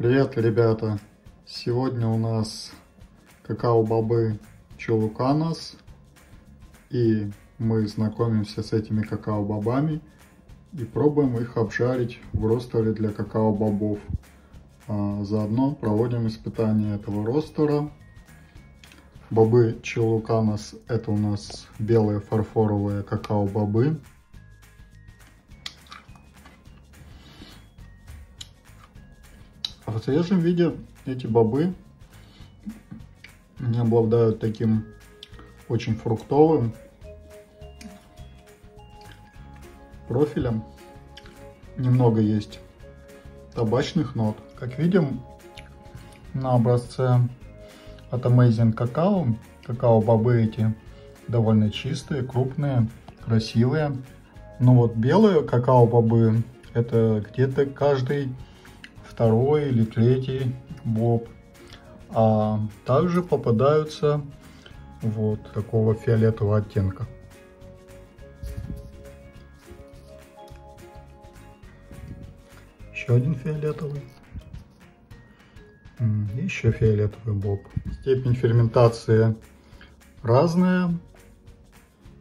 Привет, ребята! Сегодня у нас какао-бобы Чулуканас. И мы знакомимся с этими какао-бобами и пробуем их обжарить в ростере для какао-бобов. А заодно проводим испытание этого ростера. Бобы Чулуканас это у нас белые фарфоровые какао-бобы. В свежем виде эти бобы не обладают таким очень фруктовым профилем. Немного есть табачных нот. Как видим, на образце от Amazing Cacao, какао-бобы эти довольно чистые, крупные, красивые. Но вот белые какао-бобы, это где-то каждый второй или третий боб. А также попадаются вот такого фиолетового оттенка. Еще один фиолетовый. Еще фиолетовый боб. Степень ферментации разная.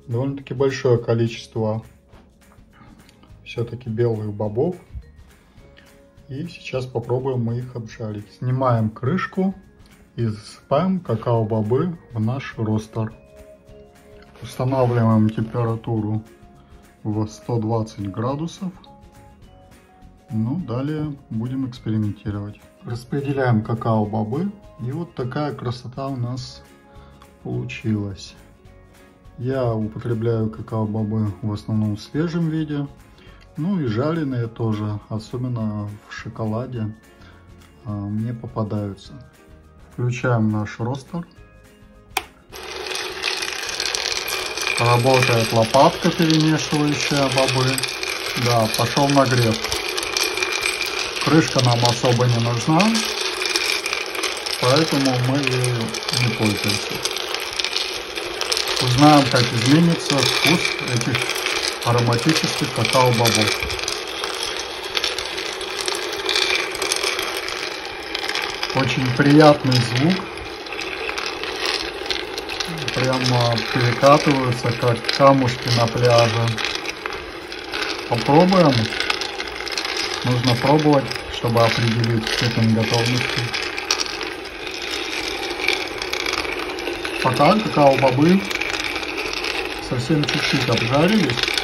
Довольно-таки большое количество все-таки белых бобов. И сейчас попробуем мы их обжарить. Снимаем крышку и засыпаем какао-бобы в наш ростер. Устанавливаем температуру в 120 градусов. Ну, далее будем экспериментировать. Распределяем какао-бобы. И вот такая красота у нас получилась. Я употребляю какао-бобы в основном в свежем виде. Ну и жареные тоже, особенно в шоколаде, а, мне попадаются. Включаем наш ростер. Работает лопатка, перемешивающая бобы. Да, пошел нагрев. Крышка нам особо не нужна, поэтому мы ею не пользуемся. Узнаем, как изменится вкус этих ароматических какао-бобов. Очень приятный звук. Прямо перекатываются, как камушки на пляже. Попробуем. Нужно пробовать, чтобы определить степень готовности. Пока какао-бобы совсем чуть-чуть обжарились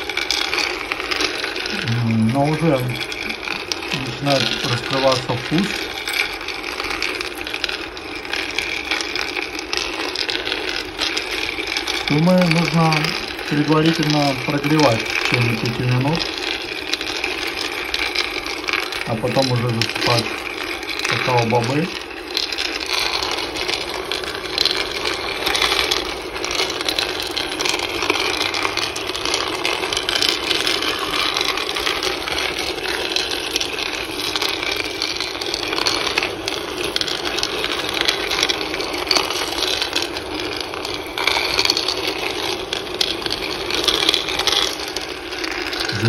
но уже начинает раскрываться вкус. Думаю, нужно предварительно прогревать в течение 5 минут, а потом уже засыпать какао-бобы.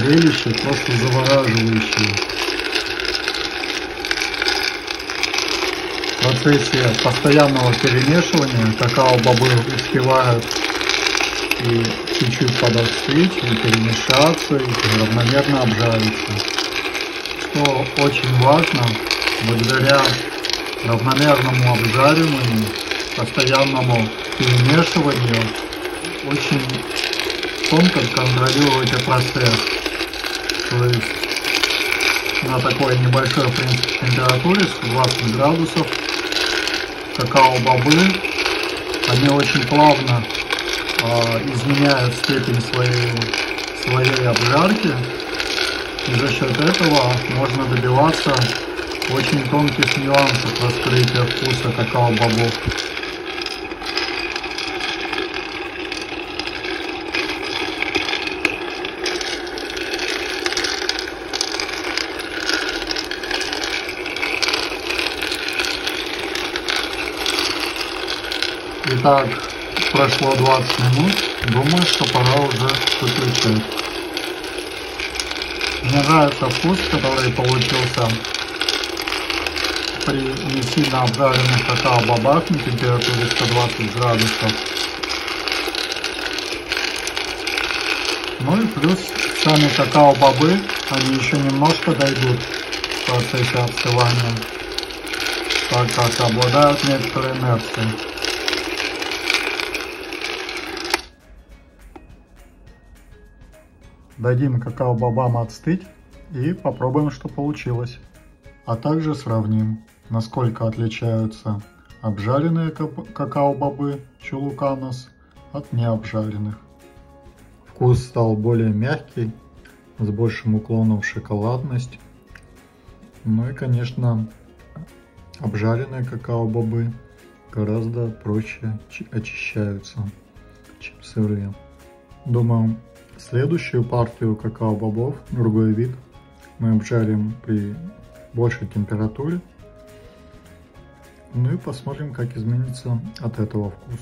Зрелище просто завораживающее. В процессе постоянного перемешивания какао-бобы успевают и чуть-чуть подостыть, и перемешаться, и равномерно обжариться. Что очень важно, благодаря равномерному обжариванию, постоянному перемешиванию, очень тонко контролируете процесс. То на такой небольшой температуре 120 градусов какао-бобы они очень плавно э, изменяют степень своей, своей обжарки и за счет этого можно добиваться очень тонких нюансов раскрытия вкуса какао-бобов. Итак, прошло 20 минут. Думаю, что пора уже выключать. Мне нравится вкус, который получился при не сильно обжаренных какао-бобах на температуре 120 градусов. Ну и плюс сами какао-бобы, они еще немножко дойдут в процессе остывания, так как обладают некоторой инерцией. Дадим какао-бобам отстыть и попробуем, что получилось. А также сравним, насколько отличаются обжаренные какао-бобы чулуканос от необжаренных. Вкус стал более мягкий, с большим уклоном в шоколадность. Ну и, конечно, обжаренные какао-бобы гораздо проще очищаются, чем сырые. Думаю, следующую партию какао-бобов, другой вид, мы обжарим при большей температуре. Ну и посмотрим, как изменится от этого вкус.